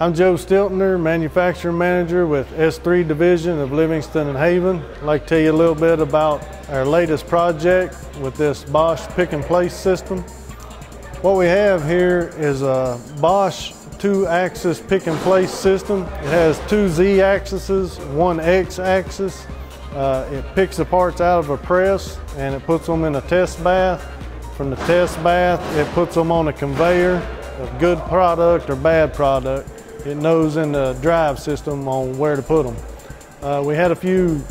I'm Joe Stiltner, Manufacturing Manager with S3 Division of Livingston and Haven. I'd like to tell you a little bit about our latest project with this Bosch pick and place system. What we have here is a Bosch two-axis pick and place system. It has two Z-axes, one X-axis. Uh, it picks the parts out of a press and it puts them in a test bath. From the test bath, it puts them on a conveyor of good product or bad product it knows in the drive system on where to put them. Uh, we had a few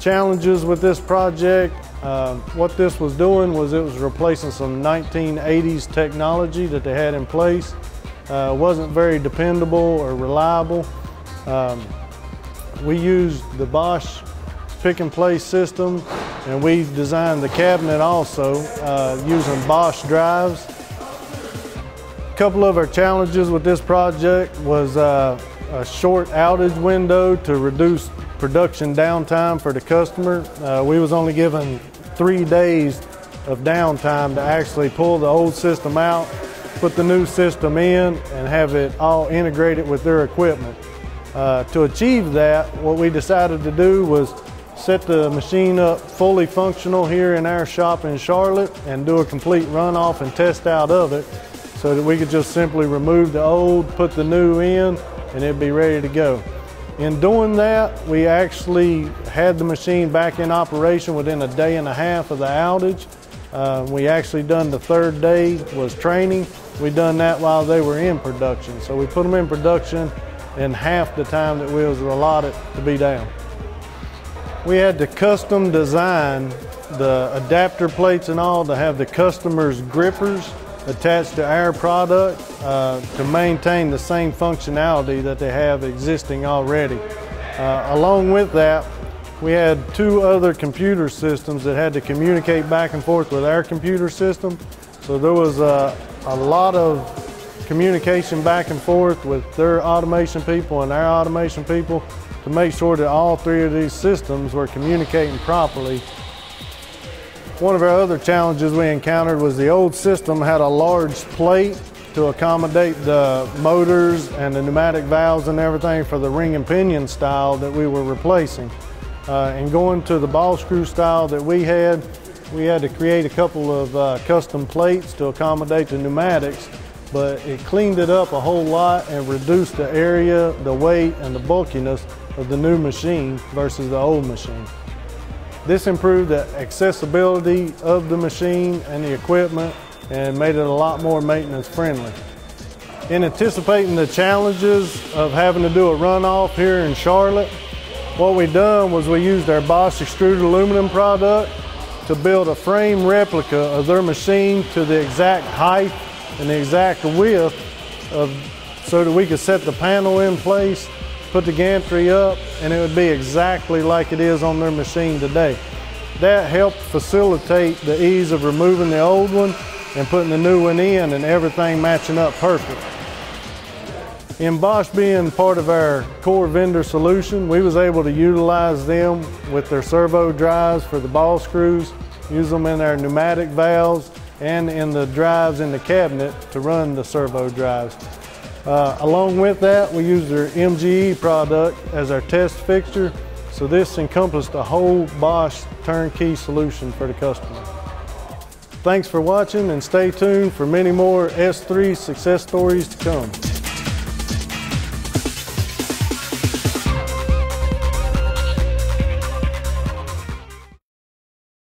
challenges with this project. Uh, what this was doing was it was replacing some 1980s technology that they had in place. Uh, wasn't very dependable or reliable. Um, we used the Bosch pick and place system and we designed the cabinet also uh, using Bosch drives couple of our challenges with this project was uh, a short outage window to reduce production downtime for the customer. Uh, we was only given three days of downtime to actually pull the old system out, put the new system in, and have it all integrated with their equipment. Uh, to achieve that, what we decided to do was set the machine up fully functional here in our shop in Charlotte and do a complete runoff and test out of it so that we could just simply remove the old, put the new in, and it'd be ready to go. In doing that, we actually had the machine back in operation within a day and a half of the outage. Uh, we actually done the third day was training. We done that while they were in production. So we put them in production in half the time that we were allotted to be down. We had to custom design the adapter plates and all to have the customer's grippers attached to our product uh, to maintain the same functionality that they have existing already. Uh, along with that, we had two other computer systems that had to communicate back and forth with our computer system. So there was a, a lot of communication back and forth with their automation people and our automation people to make sure that all three of these systems were communicating properly one of our other challenges we encountered was the old system had a large plate to accommodate the motors and the pneumatic valves and everything for the ring and pinion style that we were replacing. Uh, and going to the ball screw style that we had, we had to create a couple of uh, custom plates to accommodate the pneumatics, but it cleaned it up a whole lot and reduced the area, the weight, and the bulkiness of the new machine versus the old machine. This improved the accessibility of the machine and the equipment and made it a lot more maintenance friendly. In anticipating the challenges of having to do a runoff here in Charlotte, what we done was we used our Bosch extruded aluminum product to build a frame replica of their machine to the exact height and the exact width of, so that we could set the panel in place put the gantry up, and it would be exactly like it is on their machine today. That helped facilitate the ease of removing the old one and putting the new one in and everything matching up perfect. In Bosch being part of our core vendor solution, we was able to utilize them with their servo drives for the ball screws, use them in our pneumatic valves, and in the drives in the cabinet to run the servo drives. Uh, along with that, we use their MGE product as our test fixture. So this encompassed a whole Bosch turnkey solution for the customer. Thanks for watching and stay tuned for many more S3 success stories to come.